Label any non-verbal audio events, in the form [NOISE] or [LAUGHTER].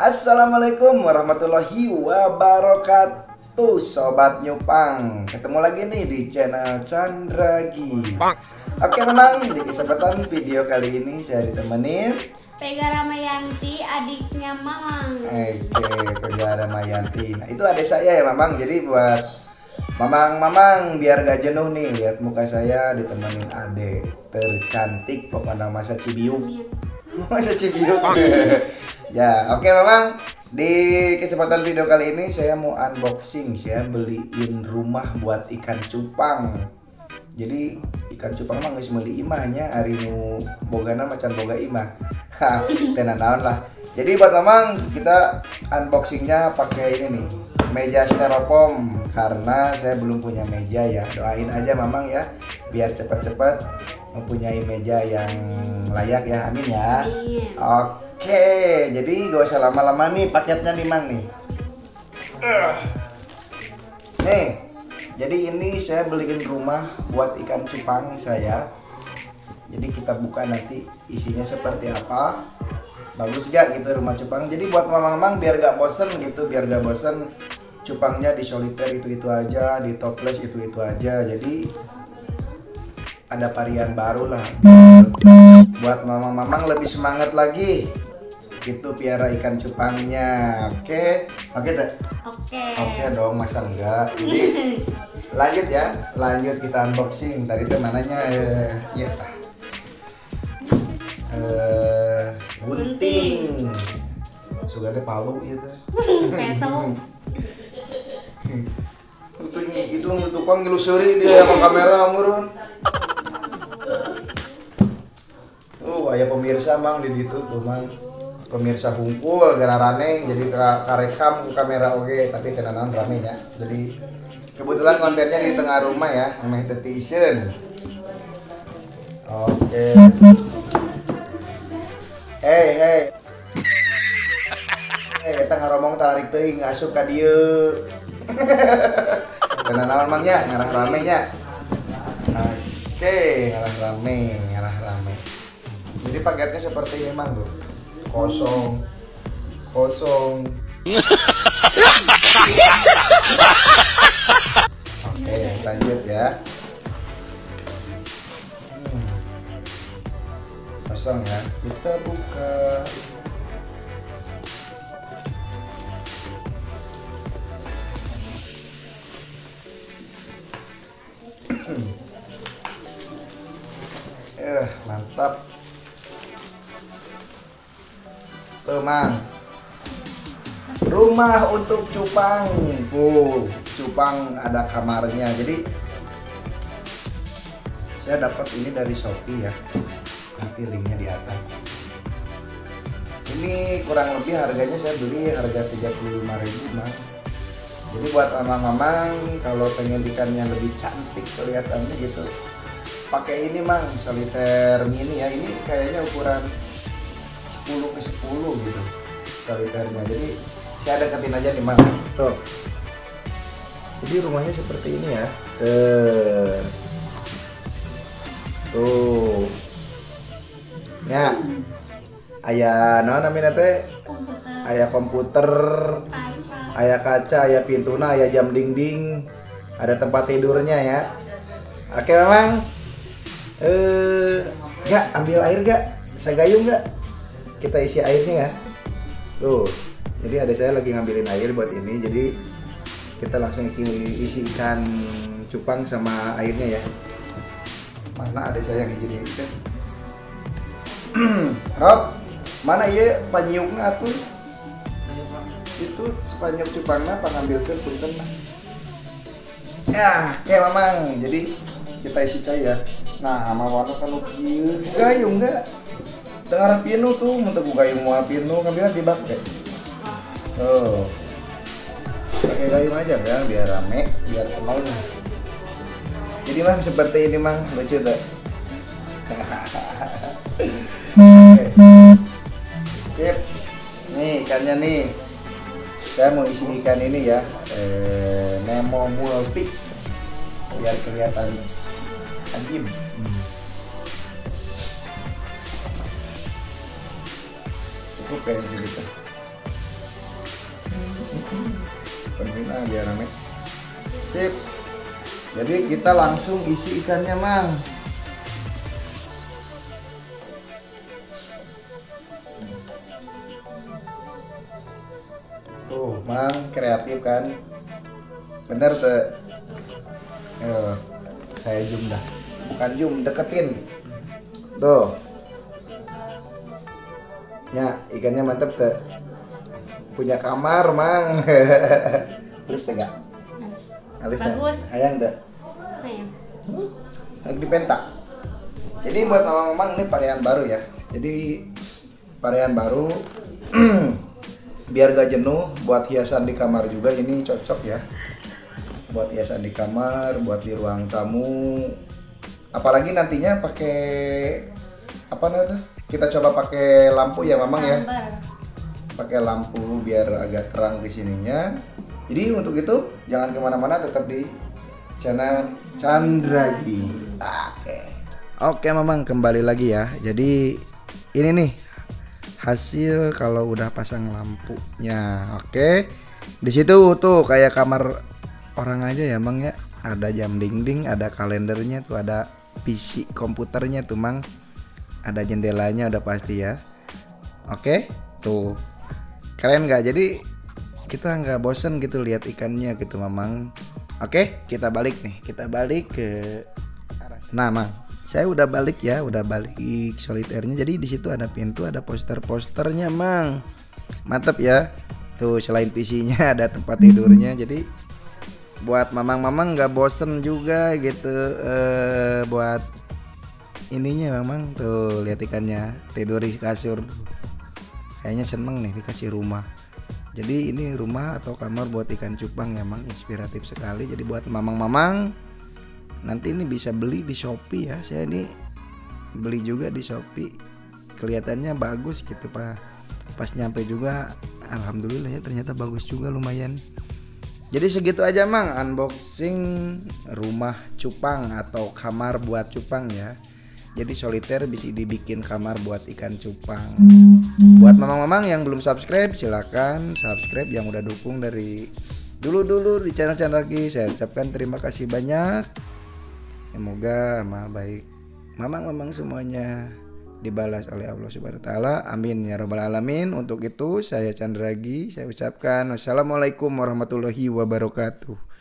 Assalamualaikum warahmatullahi wabarakatuh Sobat Nyupang. Ketemu lagi nih di channel Chandragi Oke memang di kesempatan video kali ini saya ditemenin. Pega Ramayanti adiknya Mamang Oke Pega Ramayanti. Nah itu adik saya ya Mamang. Jadi buat Mamang-mamang biar gak jenuh nih Lihat muka saya ditemenin adek Tercantik. Pokoknya masa Cibiuk. [LAUGHS] Masa Cibiuk Ya oke Mamang Di kesempatan video kali ini saya mau unboxing Saya beliin rumah buat ikan cupang. Jadi ikan cupang mah nggak beli imahnya Hari nu bogana macan boga imah. [LAUGHS] Hah, tenan naon lah. Jadi buat Mamang kita unboxingnya pakai ini nih Meja styrofoam. Karena saya belum punya meja ya. Doain aja Mamang ya Biar cepat-cepat mempunyai meja yang layak ya. Amin ya. Amin. Oke, jadi gak usah lama-lama nih paketnya nih Mang nih. Nih, jadi ini saya beliin rumah buat ikan cupang saya. Jadi kita buka nanti isinya seperti apa. Bagus gak gitu rumah cupang. Jadi buat mamang-mamang biar gak bosen gitu, biar gak bosen cupangnya di soliter itu-itu aja, di toples itu-itu aja. Jadi ada varian baru lah buat mamang-mamang lebih semangat lagi itu piara ikan cupangnya. Oke? Oke Teh? Oke. Oke dong masa enggak? Jadi [LAUGHS] lanjut ya lanjut kita unboxing. Tadi itu mananya eh, ya eh gunting. Sudah ada palu gitu Peso itu itu tukang ngelusuri dia sama kamera ngurun Oh, ayah pemirsa mang di situ tuh mang pemirsa hungkul gara rame jadi ka karekam ku kamera oke tapi tenanan rame ya. Jadi kebetulan kontennya di tengah rumah ya meh oke. Hei hei. [LAUGHS] Hei kita ngaromong tarik teuing asup ka dieu [LAUGHS] tenanan mangnya ngarah rame nya oke ngarah rame ngarah rame jadi paketnya seperti emang tuh kosong. Kosong. Oke lanjut ya. Hmm. kosong ya. Kita buka Tuh, Mang. Rumah untuk cupang. Oh, cupang ada kamarnya. Jadi saya dapat ini dari Shopee ya. Nanti linknya di atas. Ini kurang lebih harganya saya beli harga 35.000, Mang. Jadi buat mamang-mamang kalau pengen ikannya lebih cantik kelihatannya gitu. Pakai ini, Mang, soliter mini ya. Ini kayaknya ukuran 10 ke 10 gitu. Soliternya jadi saya deketin aja nih mang tuh. Jadi rumahnya seperti ini ya. Tuh tuh. Ya. Ayah naon namanya teh? Komputer. Ayah komputer. Kaca. Ayah kaca ayah pintuna ayah jam dinding. Ada tempat tidurnya ya. Oke memang eh gak? Ambil air gak? Saya gayung gak kita isi airnya ya. Tuh jadi ada saya lagi ngambilin air buat ini jadi kita langsung isi, ikan cupang sama airnya ya. Mana ada saya yang izin ikan [CLEARS THROAT] Rob mana iya panyiuknya tuh? Itu sepanjang cupangnya pangambilkan punten? Lah ya kayak mamang. Jadi kita isi cair ya. Nah sama warna kan kieu gayung enggak tengah pinu tuh untuk buka gayung mau pinu ngambilnya tibak deh. Tuh. Pakai gayung aja kan biar rame biar tenang jadi mang seperti ini mang lucu tuh. [LAUGHS] Sip. Nih ikannya nih. Saya mau isi ikan ini ya. Eh, Nemo multi. Biar kelihatan anjim cukup gitu penuhin lah biar rame. Sip. Jadi kita langsung isi ikannya mang. Tuh mang kreatif kan? Bener tuh Eh, saya zoom dah. Bukan zoom deketin. Tuh ya ikannya mantep tuh punya kamar mang. [LAUGHS] Terus tegak Alis dah. Bagus. ayang tuh Ayo. lagi dipentak jadi buat mamang-mamang ini varian baru ya. Jadi varian baru [CLEARS THROAT] biar gak jenuh buat hiasan di kamar juga ini cocok ya. Buat hiasan di kamar buat di ruang tamu. Apalagi nantinya pakai apa namanya kita coba pakai lampu ya mamang ya pakai lampu biar agak terang di sininya. Jadi untuk itu jangan ke mana-mana tetap di channel Chandragi. Oke. Oke memang kembali lagi ya. Jadi ini nih hasil kalau udah pasang lampunya. Oke. Di situ tuh kayak kamar orang aja ya Mang ya. Ada jam dinding, ada kalendernya tuh, ada PC komputernya tuh Mang. Ada jendelanya udah pasti ya. Oke, tuh keren nggak? Jadi kita nggak bosen gitu lihat ikannya gitu, Mamang. Oke, kita balik nih, kita balik ke. Nah, Mang, saya udah balik ya, udah balik soliternya. Jadi di situ ada pintu, ada poster-posternya, Mang. Mantep ya. Tuh selain PC-nya [LAUGHS] ada tempat tidurnya. Jadi buat mamang-mamang nggak bosen juga gitu eh buat ininya memang tuh lihat ikannya tidur di kasur. Kayaknya seneng nih dikasih rumah. Jadi ini rumah atau kamar buat ikan cupang ya mang? Inspiratif sekali. Jadi buat mamang-mamang nanti ini bisa beli di Shopee ya. Saya ini beli juga di Shopee. Kelihatannya bagus gitu pak. Pas nyampe juga alhamdulillah ya ternyata bagus juga lumayan. Jadi segitu aja mang unboxing rumah cupang atau kamar buat cupang ya. Jadi soliter bisa dibikin kamar buat ikan cupang. Buat mamang-mamang yang belum subscribe silakan subscribe yang udah dukung dari dulu-dulu di channel-channel lagi. Saya ucapkan terima kasih banyak. Semoga amal baik mamang-mamang semuanya dibalas oleh Allah Subhanahu wa taala. Amin ya rabbal alamin. Untuk itu saya Chandragi saya ucapkan wassalamualaikum warahmatullahi wabarakatuh.